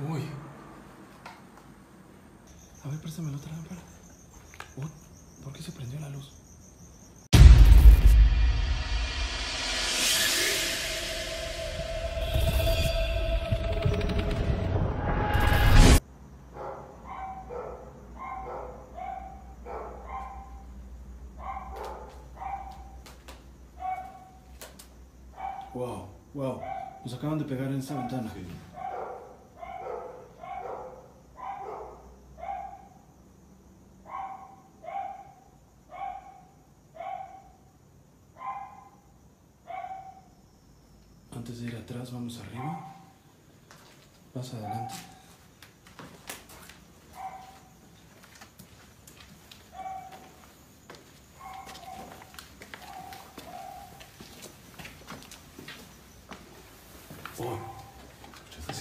Uy. A ver, préstame la otra lámpara. Uy, ¿por qué se prendió la luz? Wow, wow. Nos acaban de pegar en esta ventana. Antes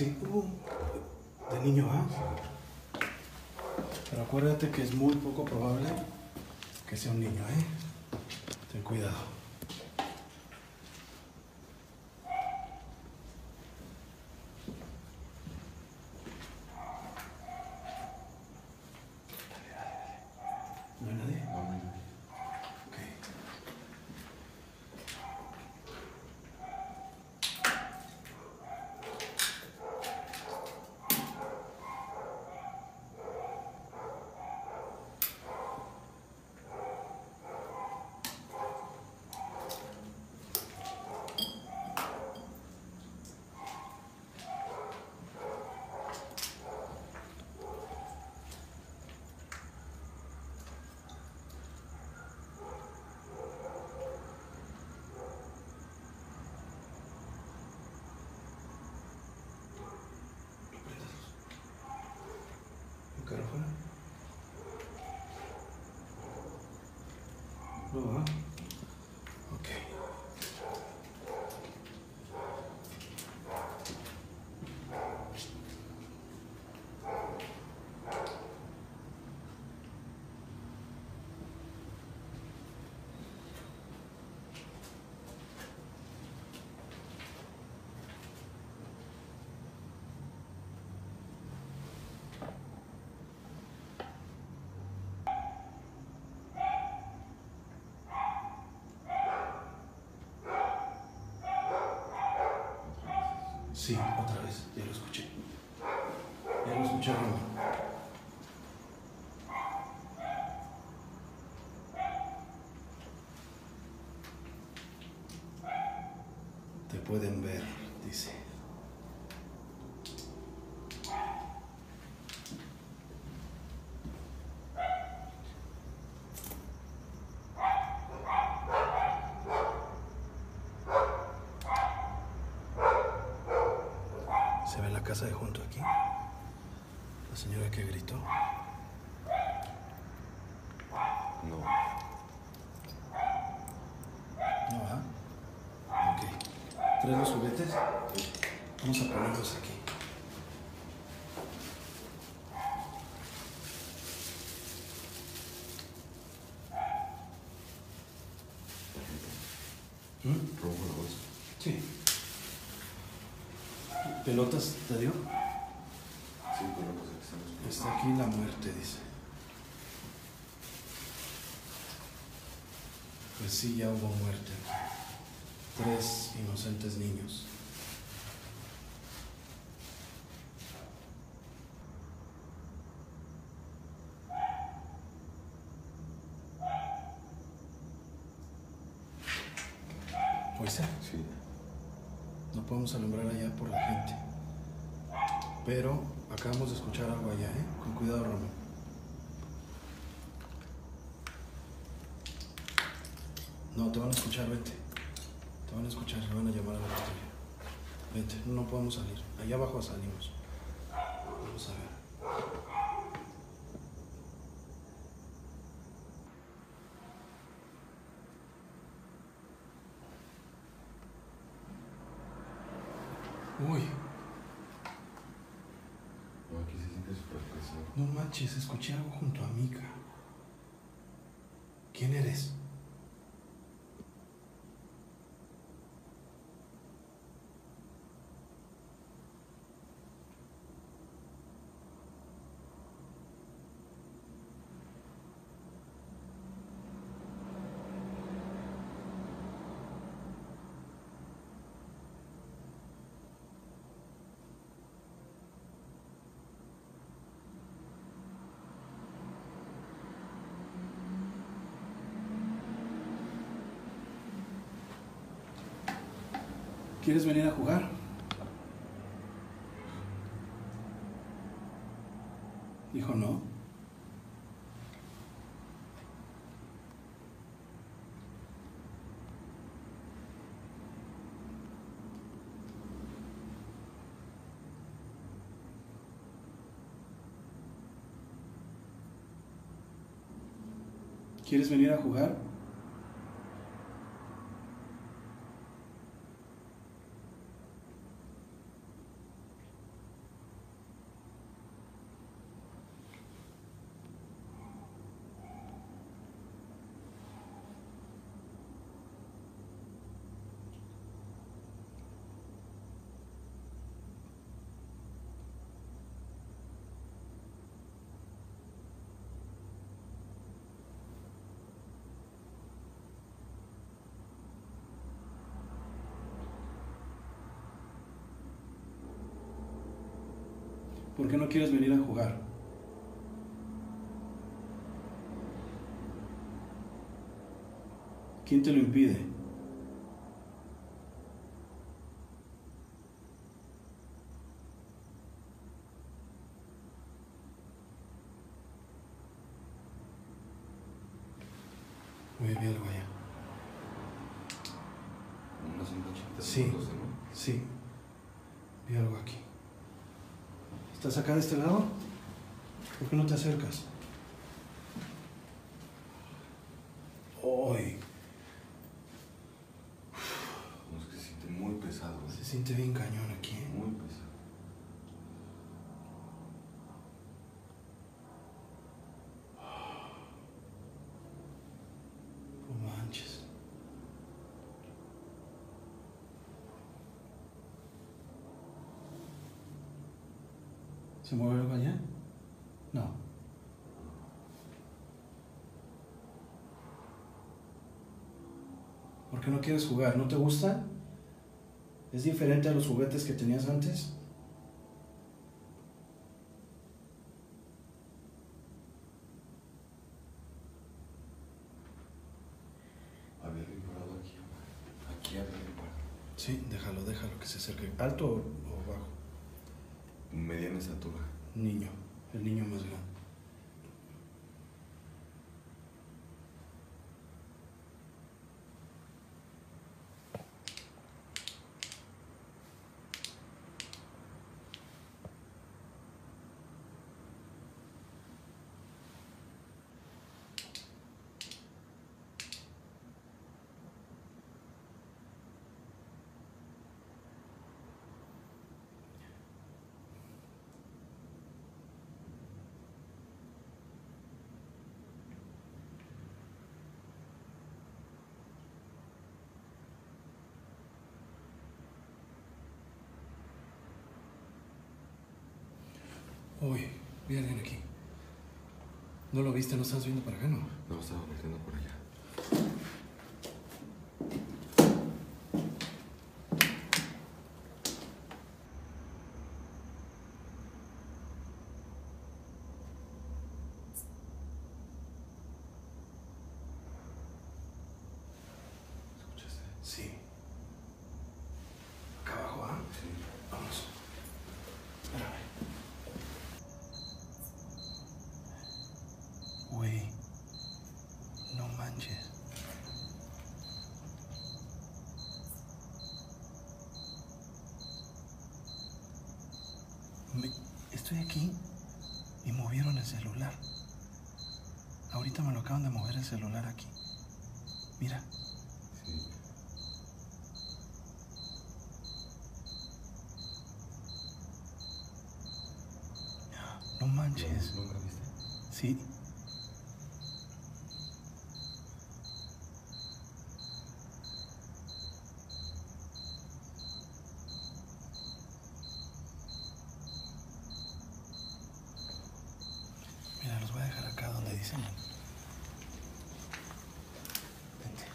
de niño, ¿ah? Pero acuérdate que es muy poco probable que sea un niño, ¿eh? Ten cuidado. ¿No hay nadie? Ok. ¿Un carro afuera? No Sí, otra vez. Ya lo escuché. Ya lo escuché. Te pueden ver, dice. ¿Se ve la casa de junto aquí? La señora que gritó. No. ¿No va? Ok. ¿Traes los juguetes? Vamos a ponerlos aquí. ¿Mm? Robo la bolsa. Sí. ¿Pelotas te dio? Cosa que estamos Está aquí la muerte, dice. Pues sí, ya hubo muerte. Tres inocentes niños. ¿Oíste? Sí. No podemos alumbrar allá por la gente. Pero acabamos de escuchar algo allá, ¿eh? Con cuidado, Ramón. No, te van a escuchar, vete. Te van a escuchar, se van a llamar a la patrulla. Vete, no podemos salir. Allá abajo salimos. Vamos a ver. Uy, No, aquí se siente súper pesado. No manches, escuché algo junto a Mika. ¿Quién eres? ¿Quieres venir a jugar? Dijo no. ¿Quieres venir a jugar? ¿Por qué no quieres venir a jugar? ¿Quién te lo impide? Muy bien, algo allá. Unas 180 Sí. Sí, vi algo aquí. ¿Estás acá de este lado? ¿Por qué no te acercas? Hoy No, es que se siente muy pesado, ¿eh? se siente bien cañón aquí. ¿eh? Muy pesado. No manches. ¿Se mueve algo allá? No. ¿Por qué no quieres jugar? ¿No te gusta? ¿Es diferente a los juguetes que tenías antes? Había aquí. Aquí había. Sí, déjalo, déjalo que se acerque. ¿Alto o? Mediana estatura. Niño, el niño más grande. Uy, vi a alguien aquí. ¿No lo viste? ¿No estás viendo para acá, no? No, estaba volteando por allá. ¿Escuchaste? Sí. Acá abajo, ¿ah? Sí. Vamos. Espérame. Güey. No manches. Me- Estoy aquí y movieron el celular. Ahorita me lo acaban de mover el celular aquí. Mira. Sí. No manches. ¿Nunca viste? Sí. Mira, los voy a dejar acá donde dicen. Vente.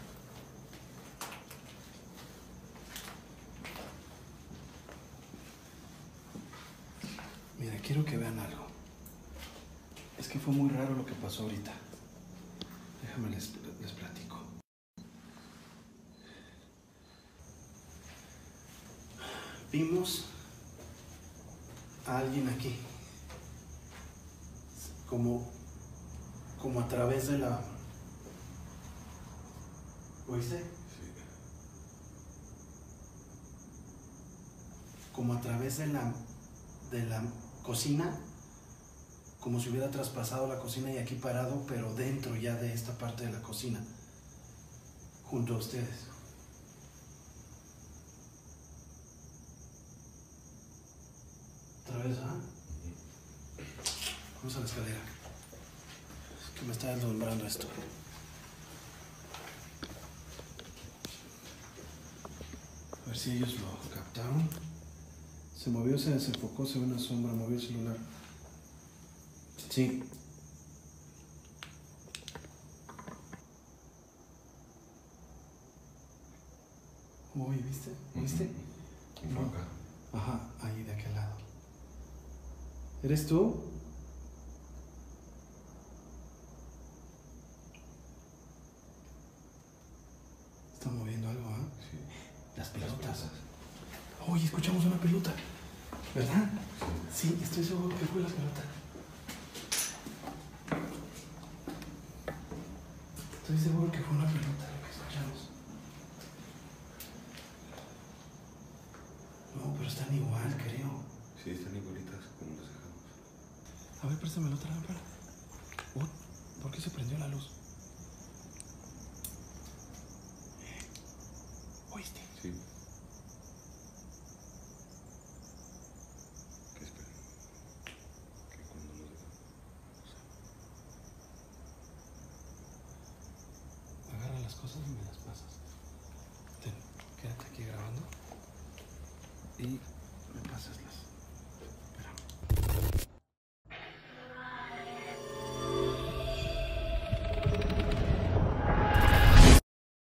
Mira, quiero que vean algo. Es que fue muy raro lo que pasó ahorita. Déjame les, les platico. vimos a alguien aquí. Como, como a través de la... ¿Oíste? Sí. Como a través de la, de la cocina, como si hubiera traspasado la cocina y aquí parado, pero dentro ya de esta parte de la cocina, junto a ustedes. Otra vez, ¿ah? Vamos a la escalera. Es que me está deslumbrando esto. A ver si ellos lo captaron. Se movió, se desenfocó, se ve una sombra, movió el celular. Sí. Uy, ¿viste? ¿Viste? Fue acá. Ajá, ahí de aquel lado. ¿Eres tú? Está moviendo algo, ¿ah? Sí. Las pelotas. Uy, escuchamos una pelota. ¿Verdad? Sí. Estoy seguro que fue la pelota. Estoy seguro que fue una pelota lo que escuchamos. No, pero están igual, creo. Sí, están igualitas como las dejamos. A ver, préstame la otra lámpara. ¿por qué se prendió la luz? Quédate aquí grabando. Y me pasas las.